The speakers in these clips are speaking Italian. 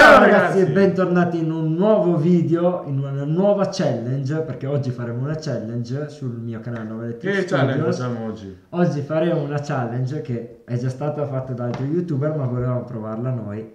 Ciao, ciao ragazzi, ragazzi, e bentornati in un nuovo video, in una nuova challenge, perché oggi faremo una challenge sul mio canale Novelettic Che challenge facciamo oggi? Oggi faremo una challenge che è già stata fatta da altri youtuber, ma volevamo provarla noi.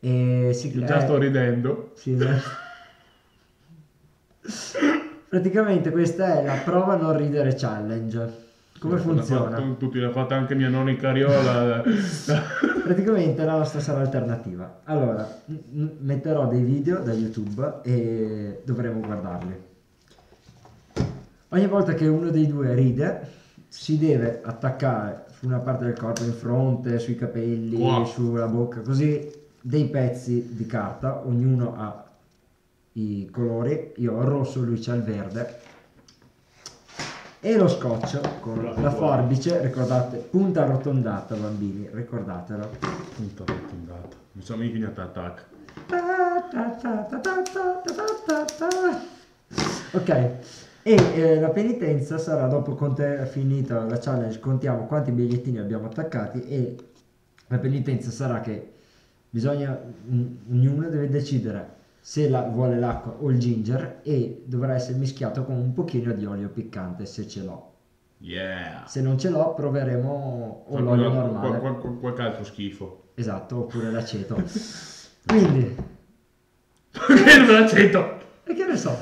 E si Già sto ridendo. Sì, Praticamente questa è la prova non ridere challenge. Come funziona? Fatto, tutti l'ha fatta anche mia nonna in carriola. Praticamente la nostra sarà alternativa. Allora, metterò dei video da YouTube e dovremo guardarli. Ogni volta che uno dei due ride, si deve attaccare su una parte del corpo, in fronte, sui capelli, wow. sulla bocca, così dei pezzi di carta, ognuno ha i colori, io ho il rosso, lui c'ha il verde e lo scotch con Bravo. la forbice, ricordate, punta arrotondata bambini, ricordatelo. Punta arrotondata, mi sono mica attack. Ok, e eh, la penitenza sarà dopo conte- finita la challenge, contiamo quanti bigliettini abbiamo attaccati e la penitenza sarà che bisogna, ognuno deve decidere se la, vuole l'acqua o il ginger e dovrà essere mischiato con un pochino di olio piccante se ce l'ho. Yeah. Se non ce l'ho proveremo o l'olio normale. Qual, qual, qualche altro schifo. Esatto, oppure l'aceto. Quindi... Perché non l'aceto? E che ne so.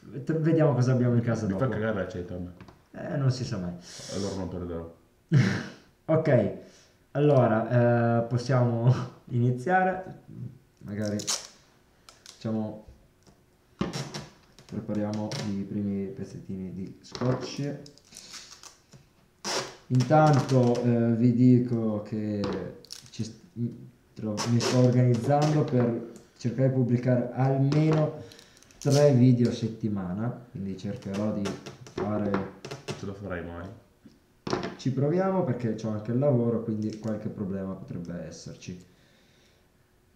Vediamo cosa abbiamo in casa Mi dopo. fa cagare l'aceto a me. Eh, non si sa mai. Allora non perderò. ok, allora eh, possiamo iniziare. Magari facciamo prepariamo i primi pezzettini di scotch. Intanto eh, vi dico che ci, mi sto organizzando per cercare di pubblicare almeno tre video a settimana quindi cercherò di fare non ce lo farai mai. Ci proviamo perché ho anche il lavoro quindi qualche problema potrebbe esserci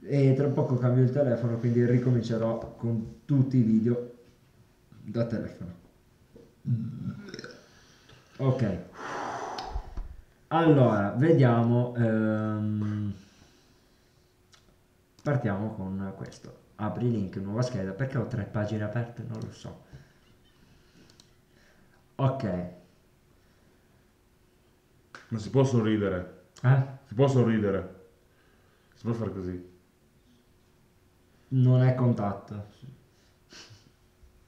e tra poco cambio il telefono quindi ricomincerò con tutti i video da telefono. Ok. Allora vediamo ehm, partiamo con questo. Apri link nuova scheda perché ho tre pagine aperte? Non lo so. Ok. Ma si può sorridere eh? si può sorridere si può fare così non è contatto.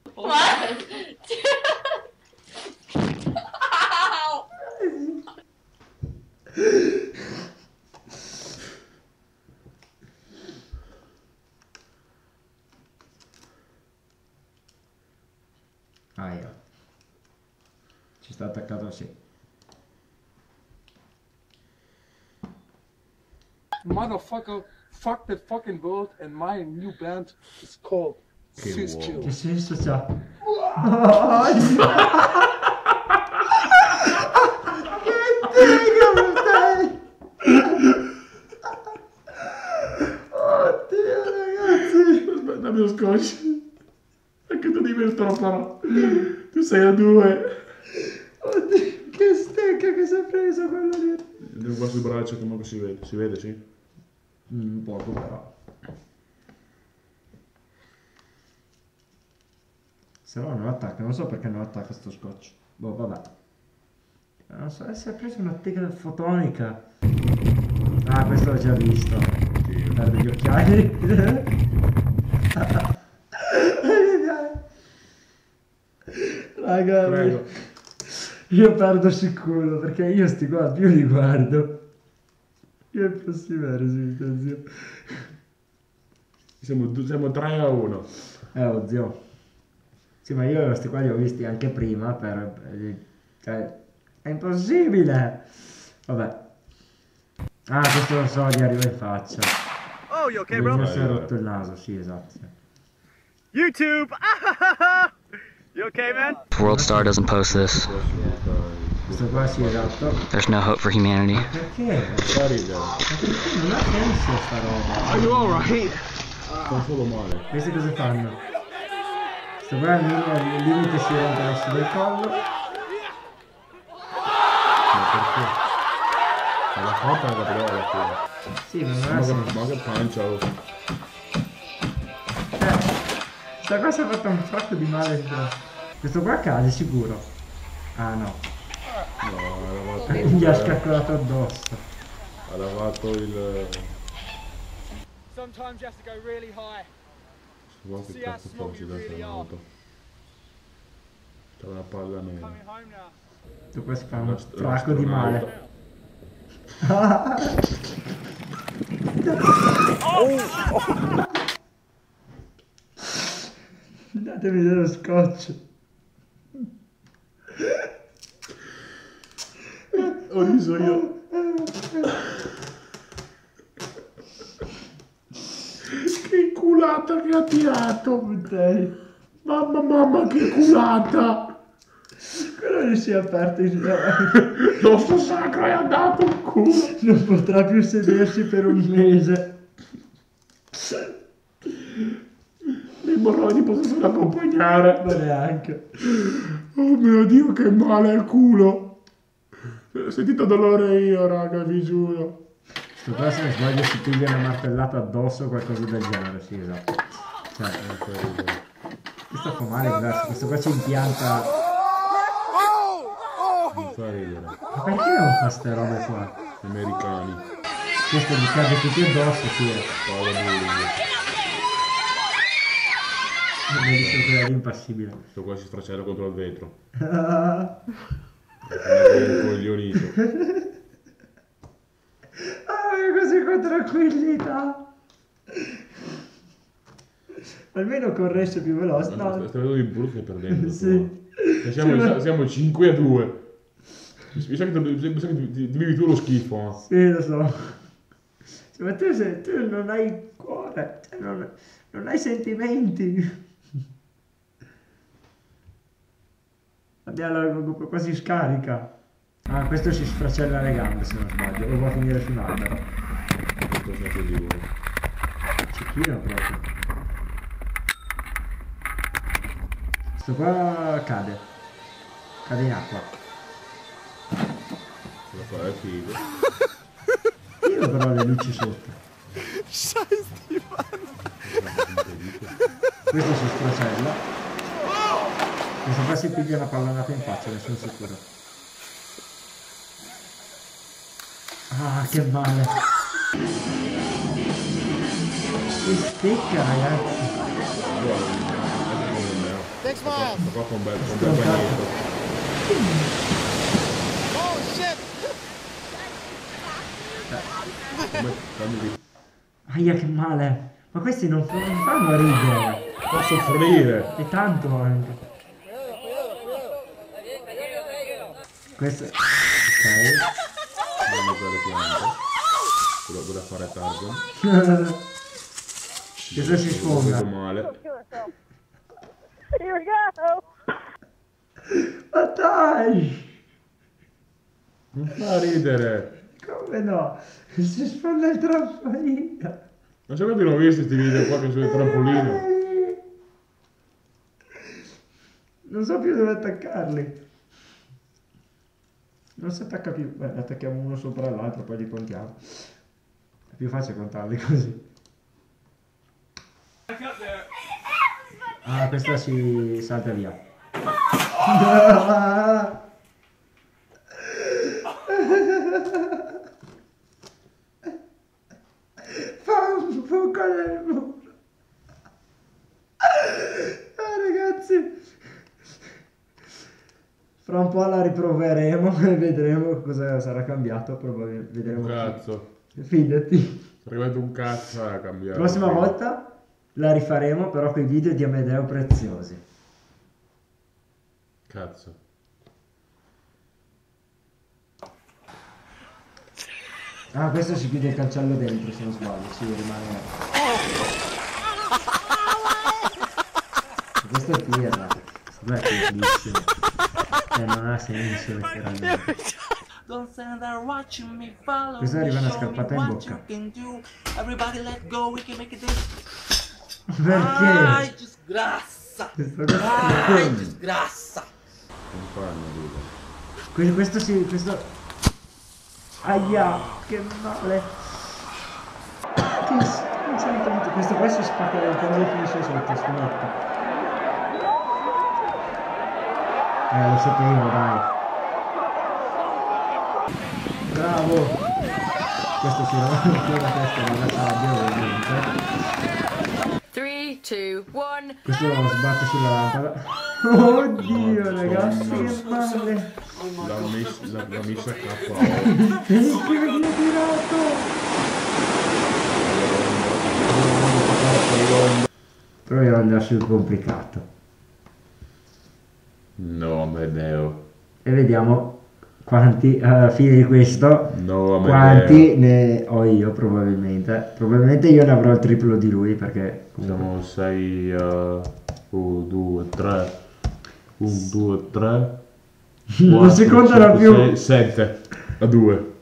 What? Aia. Ci sta attaccato sì. Motherfucker fuck the fucking world and my new band is called che Sis Chill. Che senso c'ha? Oddio ragazzi! Aspetta mio scotch. Anche tu devi troppo. Tu sei a due. Oddio, che stecca che si è preso quello lì. Devo qua sul braccio che manco si vede. Si vede, sì? Mm, poco però. Se no non attacca, non so perché non attacca sto scotch. Boh, vabbè. Non so, si è preso una teca fotonica. Ah, questo l'ho già visto. Sì. Perde gli occhiali. Raga, Prego. io perdo sicuro perché io sti qua più li guardo. Che è possibile resilienza? Siamo, siamo 3 a 1. Eh, oh zio. Sì, ma io questi qua li ho visti anche prima per... Cioè, è impossibile! Vabbè. Ah, questo lo so, gli arriva in faccia. Oh, you okay, bro? Mi si è rotto il naso, sì, esatto. YouTube! you okay, man? World Star doesn't post this. Questo qua sì, esatto. There's no hope for humanity. Perché? Perché non ha senso sta roba. Are you alright? Sto solo male. Questi cosa fanno? Sto qua al limite si rompe l'osso del collo. Ma perché? Ma la fatta è la prova alla fine. Sì, ma non ha senso. Ma che pancia. Questa qua si è fatta un fracco di male. Questo qua cade sicuro. Ah no. No, ha lavato, Gli ha il, scaccolato addosso. ha lavato il... Sometimes you have to go really high. Guarda che cazzo small porti you dentro really are. l'auto. C'è una palla nera. Tutto questo fa un fracco di male. Datemi dello scotch. Ho riso io. che culata che ha tirato. Puttani. Mamma mamma che culata. Quello non si è aperto in L'osso sacro è andato in culo. Non potrà più sedersi per un mese. Le emorroidi possono accompagnare. Ma neanche. Oh mio dio che male al culo. Ho sentito dolore io raga vi giuro. Questo qua se sbaglio si piglia una martellata addosso o qualcosa del genere, sì esatto. Cioè, questo fa male diverso, questo qua ci impianta. Non fa ridere. Ma perché non fa ste robe qua? Americani. Questo gli cade tutti addosso, sì. Paolo bullying. Non mi dice che era impassibile. Questo qua si sfracella contro il vetro. Coglionito. Ah, così con tranquillità. Almeno corresse più veloce. No, No, Stai vedendo il brutto perdendo. Sì. tu. Siamo, ma- siamo 5 a 2. Mi sa che, mi sa che ti, vivi tu lo schifo. eh. Sì, lo so. Sì, Ma tu, sei- tu non hai cuore, cioè non, non hai sentimenti. Abbiamo la quasi scarica. Ah, questo si sfracella le gambe se non sbaglio, o va a finire su un albero. Cecchino proprio. Questo qua cade. Cade in acqua. Ce la fa è figo. Io però le luci sotto. Questo si sfracella. Questo qua si piglia una pallonata in faccia, ne sono sicuro. Ah, che male. Che stecca, ragazzi. Thanks, Miles. Qua fa un bel, un bel bagnetto. Oh shit! Aia, che male. Ma questi non, non fanno ridere. Fa soffrire. E tanto anche. Questo... Ok. Non mezzo alle piante. Quello quello da fare Tarzan. Questo si sfonda. male. Here we go. Ma dai! Non fa ridere. Come no? Si sfonda il trampolino. Ma se quanti l'ho visto questi video qua che sul trampolino? Non so più dove attaccarli. Non si attacca più. Beh, attacchiamo uno sopra l'altro, poi li contiamo. È più facile contarli così. Ah, questa si salta via. Fa un buco nel muro. Ah, ragazzi. Fra un po' la riproveremo e vedremo cosa sarà cambiato. Probabilmente vedremo. Cazzo. Fidati. Arrivato un cazzo a cambiare. Prossima volta la rifaremo però con i video di Amedeo preziosi. Cazzo. Ah, questo si chiude il cancello dentro se non sbaglio. Sì, rimane. Questo è pirla. Questo è piccolissimo. Cioè, non ha senso letteralmente. Don't stand there watching me follow Questa me, arriva una show me scarpata in what bocca. you can do. Everybody let go, we can make it this. Ai, Perché? disgrassa! Questo qua- Ai, disgrassa! Non fanno ridere. Que- Questo si. Questo. Aia, che male. Che schifo. Questo qua si spacca del collo e finisce sotto, scommetto. Eh, lo sapevo, dai. Bravo! Questo si rovana più la testa nella sabbia, ovviamente. Three, two, one. Questo lo sbatte sulla lampada. Oddio, ragazzi, che palle! L'ha messa a capo. Che mi ha tirato! Proviamo ad andare sul complicato. No, Amedeo. E vediamo quanti, alla fine di questo, No, quanti ne ho io probabilmente. Probabilmente io ne avrò il triplo di lui perché Siamo 6 a 1, 2, 3. 1, 2, 3. non si contano più. 7 a 2.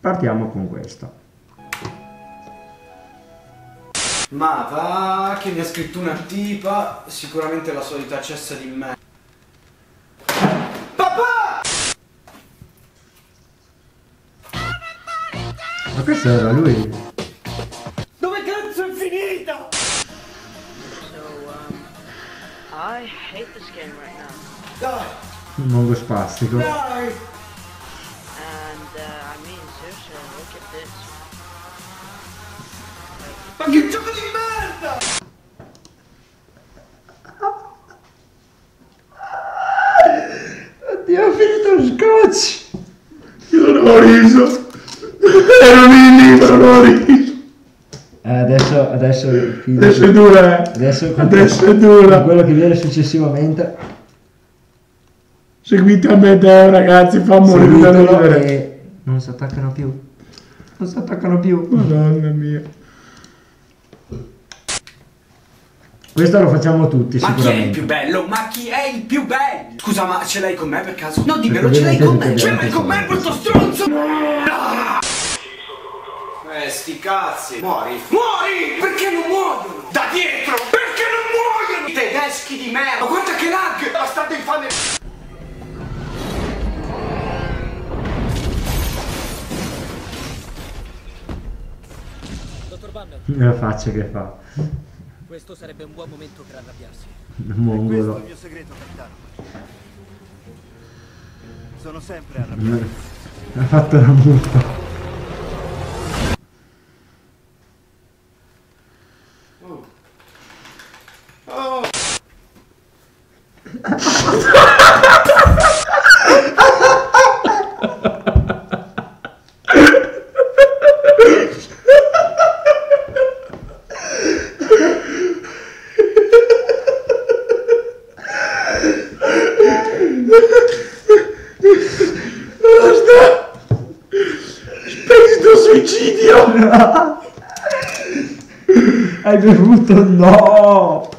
Partiamo con questo. Ma va che mi ha scritto una tipa, sicuramente la solita cessa di me. Ma questo era lui. Dove cazzo è finita? So, um, I hate this game right now. Dai, Il mongo spastico. dai! Lo scotch. Io non ho riso. Ero lì lì, ma non ho riso. Eh, adesso, adesso, Adesso è dura, eh. adesso, Adesso è dura. quello che viene successivamente. Seguite Amedeo, ragazzi, fa morire da ridere. non si attaccano più. Non si attaccano più. Madonna mia. Questo lo facciamo tutti Ma chi è il sicuramente. più bello? Ma chi è il più bello? Scusa, ma ce l'hai con me per caso? No, dimmelo, ce l'hai con me! Ce l'hai con me, brutto stronzo! Ah! Eh, sti cazzi! Muori! Muori! Perché non muoiono? Da dietro! Perché non muoiono? I tedeschi di merda! Ma guarda che lag! Bastardo infame! Dottor Banner, La faccia che fa. Questo sarebbe un buon momento per arrabbiarsi. Il mongolo. mio segreto, capitano. Sono sempre arrabbiato. Ha fatto la mutta. Bevuto? No!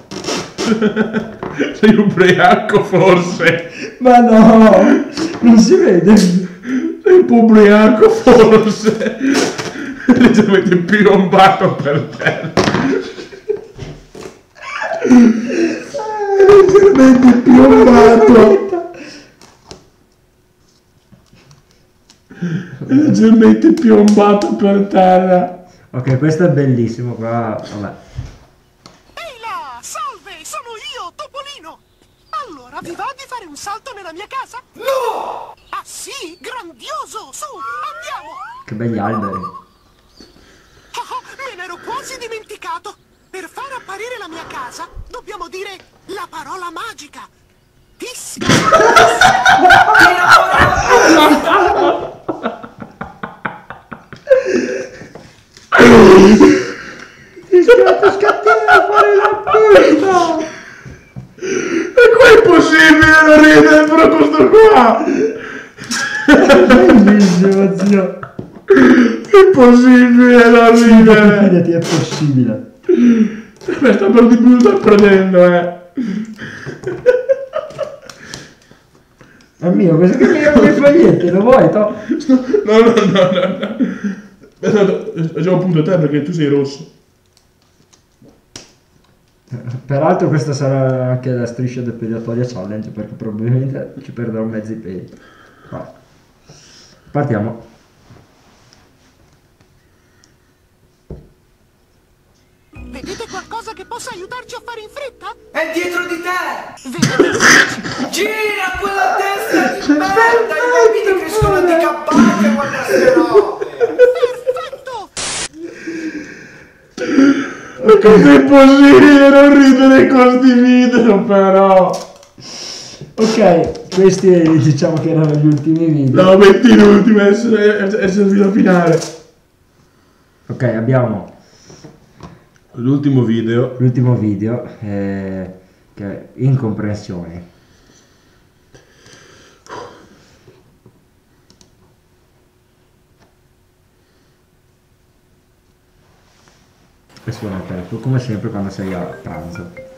Sei ubriaco forse? Ma no! Non si vede. Sei un po' ubriaco forse? Leggermente piombato per terra. Leggermente piombato. Leggermente piombato per terra. Ok, questo è bellissimo qua. Vabbè. Ehi là! Salve! Sono io, Topolino! Allora, vi va di fare un salto nella mia casa? No! Ah sì? Su, andiamo! Che begli alberi. Oh, me n'ero quasi dimenticato! Per far apparire la mia casa, dobbiamo dire la parola magica! Tisca! E qua è possibile non ridere però questo qua! Bellissimo, zio. È possibile non ridere! Fidati, è possibile. Mi sta per di più sta prendendo, eh! È mio, questo che mi fa niente, lo vuoi? To? No, no, no, no, no. Aspetta, Facciamo appunto a te perché tu sei rosso. Peraltro questa sarà anche la striscia depilatoria challenge perché probabilmente ci perderò mezzi peli. Vai. Partiamo. Vedete qualcosa che possa aiutarci a fare in fretta? È dietro di te! Gira quella testa di cioè, merda! I bambini crescono handicappati a guardare robe! Perfetto! Ma è possibile non ridere con questi video però? Ok, questi diciamo che erano gli ultimi video. No, metti l'ultimo, adesso è, è servito finale. Ok, abbiamo L'ultimo video. l'ultimo video eh, che è incomprensioni. E suona il telefono come sempre quando sei a pranzo.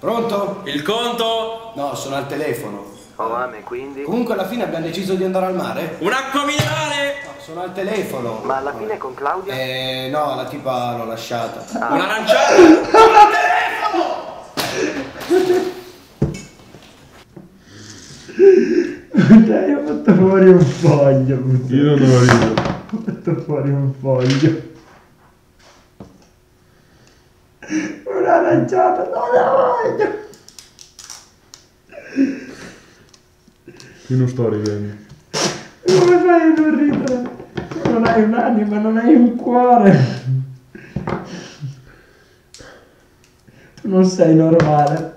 Pronto? Il conto? No, sono al telefono. Fame, quindi? Comunque alla fine abbiamo deciso di andare al mare? Un acqua minerale! No, sono al telefono. Ma alla fine con Claudia? Eh, no, la tipa l'ho lasciata. Un'aranciata! Dai, ho fatto fuori un foglio. Io non ho riso. Ho fatto fuori un foglio. Un'aranciata, non la voglio. Io non sto ridendo. Come fai a non ridere? Non hai un'anima, non hai un cuore. Tu non sei normale.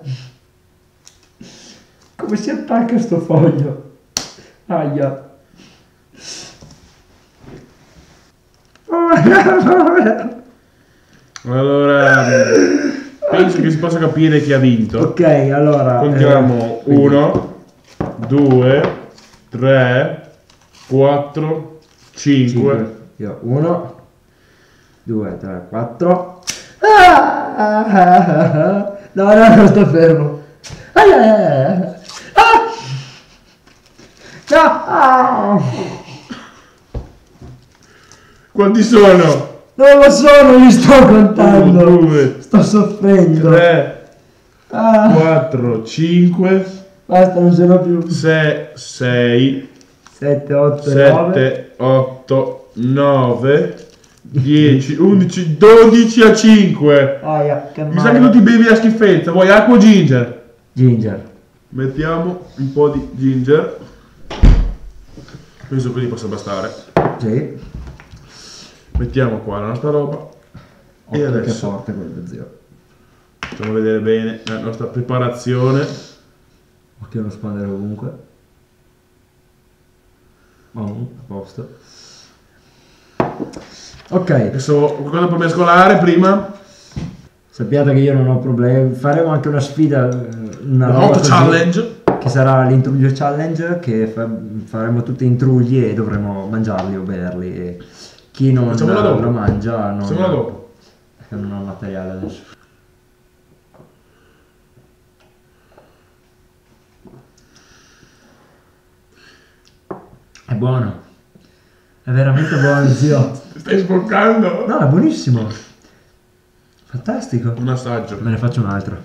Come si attacca sto foglio? Aia. Allora, penso che si possa capire chi ha vinto. Ok, allora. Contiamo eh, quindi- 1, 2, 3, 4, 5. Cinque. Io 1, 2, 3, 4. Ah! No, no, no, sto fermo. Ah! No! Ah! Quanti sono? Non lo so, non li sto 1, contando. 2, Sto soffrendo. 3, Ah, 4, 5, basta, non ce l'ho più. 6, 6, 7, 8, 9. 7, 8, 9, 10, 11, 12 a 5. Aia, che Mi sa che tu ti bevi la schifezza. Vuoi acqua o ginger? Ginger. Mettiamo un po' di ginger. Penso quindi possa bastare. Sì. Mettiamo qua la nostra roba. E Occhio che adesso forte quello zio. facciamo vedere bene la nostra preparazione. Occhio a non spandere ovunque. Oh, a posto. Ok, Adesso qualcosa per mescolare prima. sappiate che io non ho problemi. Faremo anche una sfida, eh, una così, challenge. Che sarà l'intruglio challenge, che fa- faremo tutti intrugli e dovremo mangiarli o berli. E chi non Facciamola dopo. lo mangia non, Facciamola dopo. non ho materiale adesso. È buono. È veramente buono, zio. Stai sboccando? No, è buonissimo. Fantastico. Un assaggio. Me ne faccio un altro.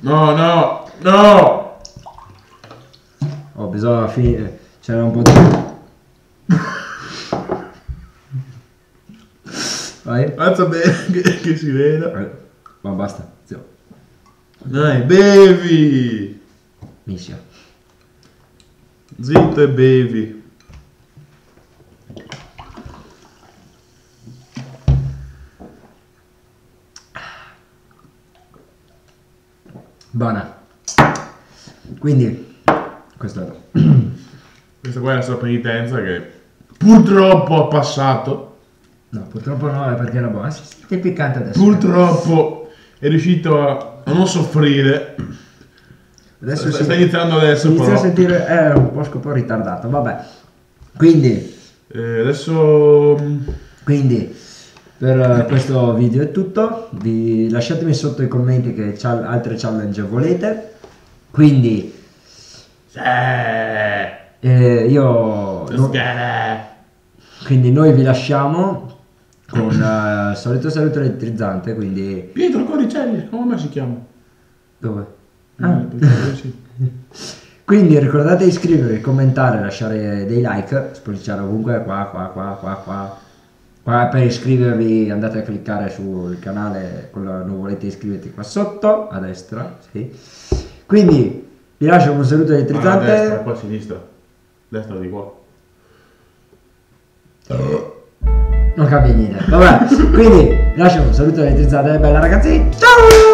No, no, no. Oh, bisogna finire. C'era un po' di... Vai. Alza bene che, che si veda. Ma basta, zio. Dai, bevi. Mischia. Zitto e bevi. Buona. Quindi, questo era. Questa qua è la sua penitenza che purtroppo ha passato. No, purtroppo no, è perché era buona. Si sente piccante adesso. Purtroppo è riuscito a, a non soffrire. Adesso sta, sì. sta iniziando adesso Inizia però. a sentire... È un po' scopo ritardato, vabbè. Quindi, Eh, adesso quindi per eh, questo video è tutto. Vi lasciatemi sotto i commenti che altre challenge volete. Quindi, eh, io... no- quindi noi vi lasciamo con eh, il solito saluto elettrizzante, quindi... Pietro Coricelli, come mai si chiama? Dove? Ah. Sì. Quindi ricordate di iscrivervi, commentare, lasciare dei like, spolliciare ovunque, qua, qua, qua, qua, qua. Qua per iscrivervi andate a cliccare sul canale, quello non volete iscriverti qua sotto, a destra, sì. Quindi Vi lascio un saluto Ah, a destra, elettrizzante. qua a sinistra. Destra di qua. Non cambia niente. Vabbè, quindi lascio un saluto elettrizzante. Bella ragazzi. Ciao!